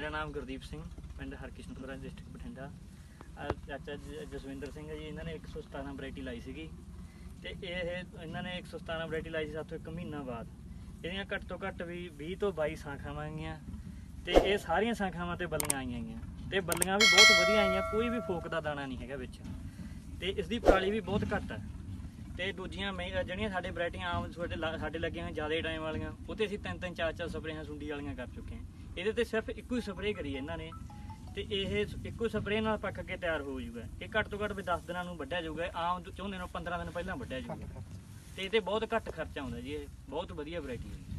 ਮੇਰਾ ਨਾਮ ਗੁਰਦੀਪ ਸਿੰਘ, ਪਿੰਡ ਹਰਕਿਸ਼ਨਪੁਰਾ, ਡਿਸਟ੍ਰਿਕਟ ਬਠਿੰਡਾ। ਚਾਚਾ ਜ- ਜਸਵਿੰਦਰ ਸਿੰਘ ਹੈ ਜੀ, ਇਹਨਾਂ ਨੇ 117 ਵੈਰਾਈਟੀ ਲਾਈ ਸੀਗੀ। ਤੇ ਇਹ, ਇਹਨਾਂ ਨੇ 117 ਵੈਰਾਈਟੀ ਲਾਈ ਸੀ ਸਾਥੋਂ ਇੱਕ ਮਹੀਨਾ ਬਾਅਦ। ਇਹਦੀਆਂ ਘੱਟ ਤੋਂ ਘੱਟ ਵੀ 20 ਤੋਂ 22 ਸਾਖਾਵਾਂ ਆਈਆਂ ਤੇ ਇਹ ਸਾਰੀਆਂ ਸਾਖਾਵਾਂ ਤੇ ਬੱਲੀਆਂ ਆਈਆਂ ਗਈਆਂ। ਤੇ ਬੱਲੀਆਂ ਵੀ ਬਹੁਤ ਵਧੀਆ ਆਈਆਂ, ਕੋਈ ਵੀ ਫੋਕ ਦਾ ਦਾਣਾ ਨਹੀਂ ਹੈਗਾ ਵਿੱਚ। ਤੇ ਇਸ ਦੀ ਪਰਾਲੀ ਵੀ ਬਹੁਤ ਘੱਟ ਹੈ ਤੇ ਦੂਜੀਆਂ ਮੈਂ ਜਿਹੜੀਆਂ ਸਾਡੇ ਵੈਰਾਈਟੀਆਂ ਆਮ ਸਾਡੇ ਲਾ- ਸਾਡੇ ਲੱਗੀਆਂ ਹੋਈਆਂ ਜ਼ਿਆਦਾ ਟਾਈਮ ਵਾਲੀਆਂ, ਉਹ ਤੇ ਅਸੀਂ ਤਿੰਨ ਤਿੰਨ ਚਾਰ ਚਾਰ ਸਪਰੇਹਾਂ ਸੁੰਡੀ ਵਾਲੀਆਂ ਕਰ ਚੁੱਕੇ ਹਾਂ। ਇਹਦੇ ਤੇ ਸਿਰਫ ਇੱਕੋ ਹੀ ਸਪਰੇਅ ਕਰੀ ਇਹਨਾਂ ਨੇ ਤੇ ਇਹ ਇੱਕੋ ਸਪਰੇਅ ਨਾਲ ਪੱਕ ਕੇ ਤਿਆਰ ਹੋ ਜਾਊਗਾ। ਇਹ ਘੱਟ ਤੋਂ ਘੱਟ ਵੀ 10 ਦਿਨਾਂ ਨੂੰ ਵੱਢਿਆ ਜਾਊਗਾ ਆਮ ਝੋਨੇ ਨੂੰ 15 ਦਿਨ ਪਹਿਲਾਂ ਵੱਢਿਆ ਜਾਊਗਾ। ਤੇ ਇਹ ਤੇ ਬਹੁਤ ਘੱਟ ਖਰਚਾ ਆਉਂਦਾ ਜੀ ਇਹ ਬਹੁਤ ਵਧੀਆ ਵੈਰਾਈਟੀ ਹੈ